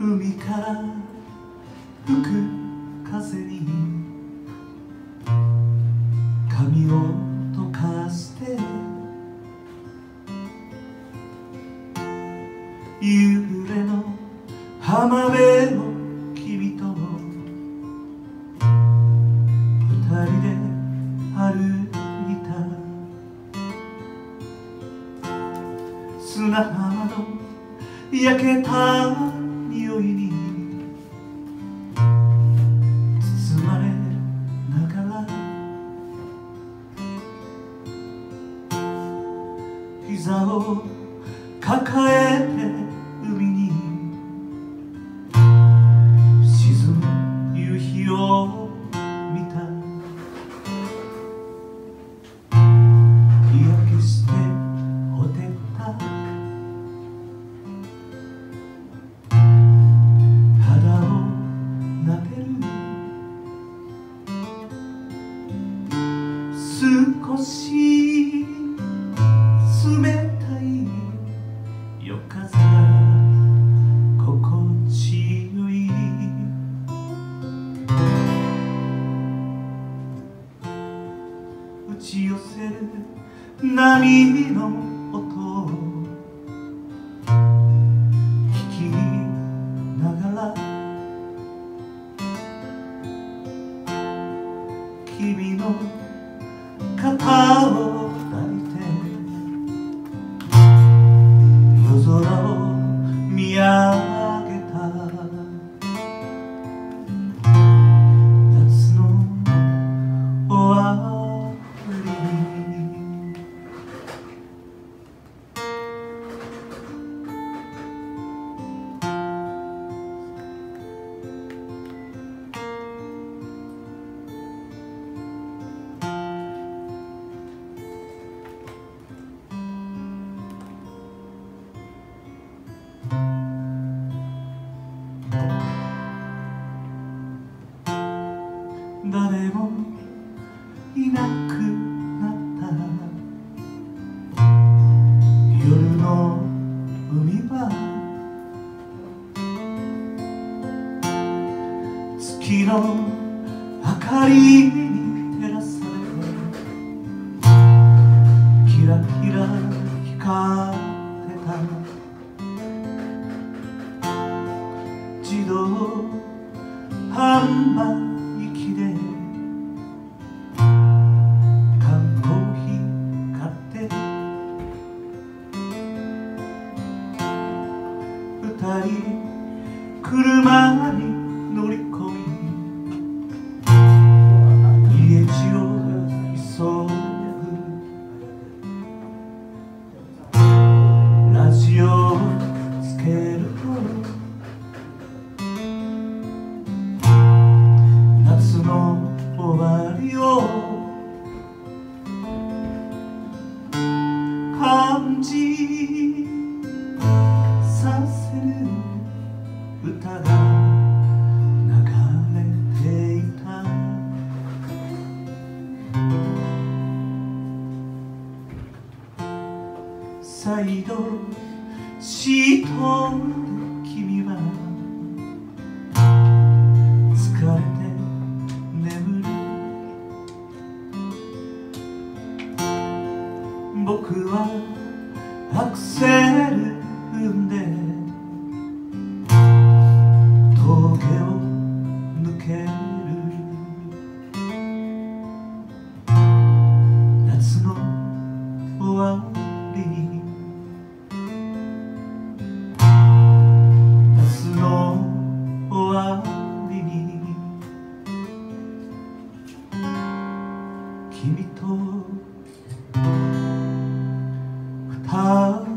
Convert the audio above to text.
海から吹く風に髪を溶かして夕暮れの浜辺を君と二人で歩いた砂浜の焼けた抱えて打ち寄せる波の音。誰もいなくなった。夜の海は月の明かりに照らされキラキラ光ってた。自動販売。二人車に乗り込み。家路を急ぐラジオをつけると夏の終わりを感じ。歌が流れていた。再度シートで君は。疲れて眠る。僕はアクセル踏んで君と